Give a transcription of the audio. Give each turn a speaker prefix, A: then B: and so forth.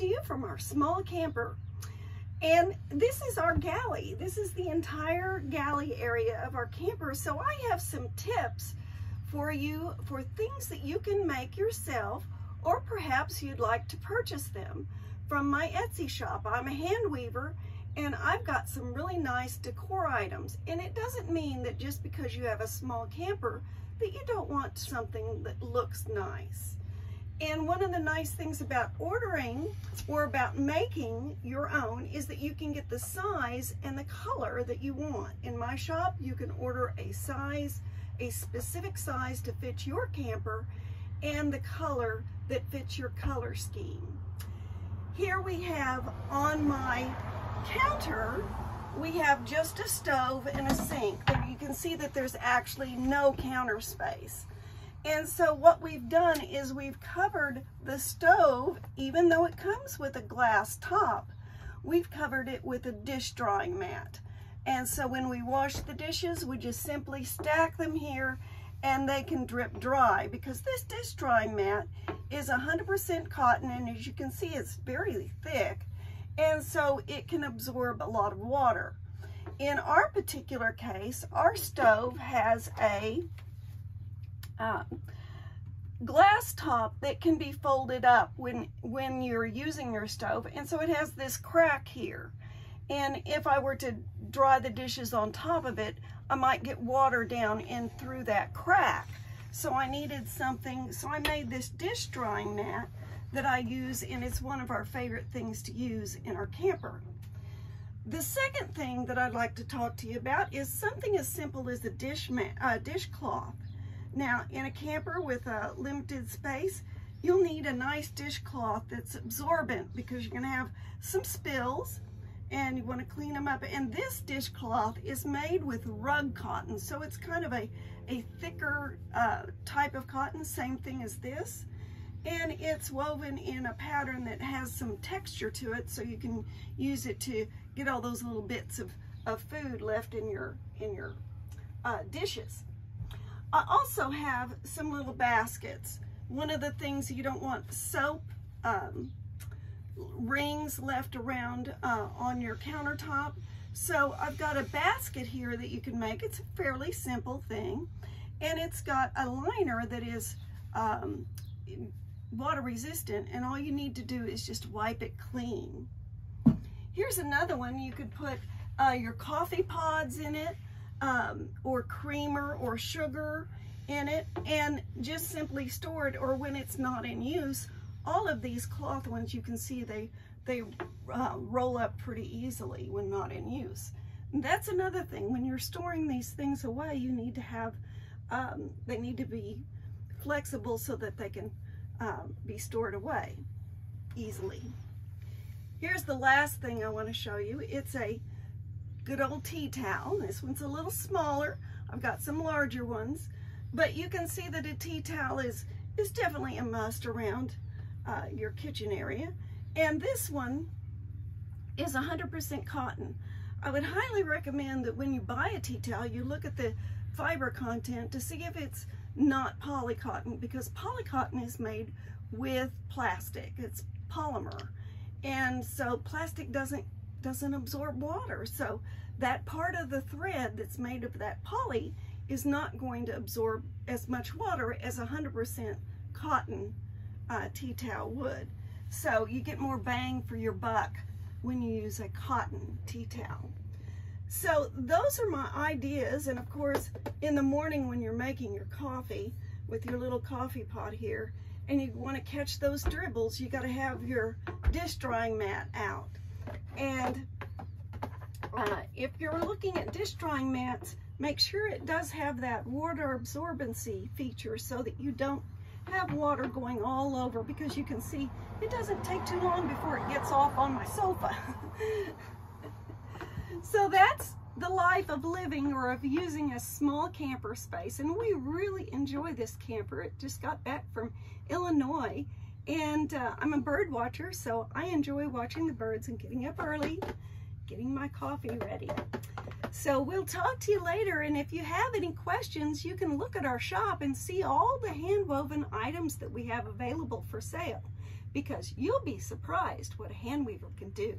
A: to you from our small camper. And this is our galley. This is the entire galley area of our camper. So I have some tips for you for things that you can make yourself or perhaps you'd like to purchase them from my Etsy shop. I'm a hand weaver and I've got some really nice decor items. And it doesn't mean that just because you have a small camper that you don't want something that looks nice. And one of the nice things about ordering or about making your own is that you can get the size and the color that you want. In my shop, you can order a size, a specific size to fit your camper and the color that fits your color scheme. Here we have on my counter, we have just a stove and a sink. There you can see that there's actually no counter space. And so what we've done is we've covered the stove, even though it comes with a glass top, we've covered it with a dish drawing mat. And so when we wash the dishes, we just simply stack them here and they can drip dry because this dish drying mat is 100% cotton and as you can see it's very thick and so it can absorb a lot of water. In our particular case, our stove has a uh, glass top that can be folded up when, when you're using your stove. And so it has this crack here. And if I were to dry the dishes on top of it, I might get water down in through that crack. So I needed something, so I made this dish drying mat that I use and it's one of our favorite things to use in our camper. The second thing that I'd like to talk to you about is something as simple as a dish uh, dishcloth. Now, in a camper with a limited space, you'll need a nice dishcloth that's absorbent because you're going to have some spills and you want to clean them up. And this dishcloth is made with rug cotton, so it's kind of a, a thicker uh, type of cotton, same thing as this and it's woven in a pattern that has some texture to it so you can use it to get all those little bits of, of food left in your in your uh, dishes. I also have some little baskets. One of the things you don't want soap um, rings left around uh, on your countertop. So I've got a basket here that you can make. It's a fairly simple thing. And it's got a liner that is um, water resistant and all you need to do is just wipe it clean. Here's another one. You could put uh, your coffee pods in it um, or creamer or sugar in it and just simply store it or when it's not in use. All of these cloth ones you can see they, they uh, roll up pretty easily when not in use. And that's another thing. When you're storing these things away, you need to have, um, they need to be flexible so that they can um, be stored away easily. Here's the last thing I want to show you. It's a good old tea towel. This one's a little smaller. I've got some larger ones, but you can see that a tea towel is, is definitely a must around uh, your kitchen area. And this one is 100% cotton. I would highly recommend that when you buy a tea towel, you look at the fiber content to see if it's not polycotton because polycotton is made with plastic. It's polymer. And so plastic doesn't doesn't absorb water. So that part of the thread that's made of that poly is not going to absorb as much water as 100% cotton uh, tea towel would. So you get more bang for your buck when you use a cotton tea towel. So those are my ideas. And of course, in the morning when you're making your coffee with your little coffee pot here, and you want to catch those dribbles, you got to have your dish drying mat out. And uh, if you're looking at dish drying mats, make sure it does have that water absorbency feature so that you don't have water going all over because you can see it doesn't take too long before it gets off on my sofa. So that's the life of living or of using a small camper space. And we really enjoy this camper. It just got back from Illinois. And uh, I'm a bird watcher, so I enjoy watching the birds and getting up early, getting my coffee ready. So we'll talk to you later. And if you have any questions, you can look at our shop and see all the hand woven items that we have available for sale because you'll be surprised what a hand weaver can do.